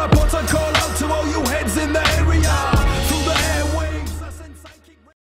rapport, ça colle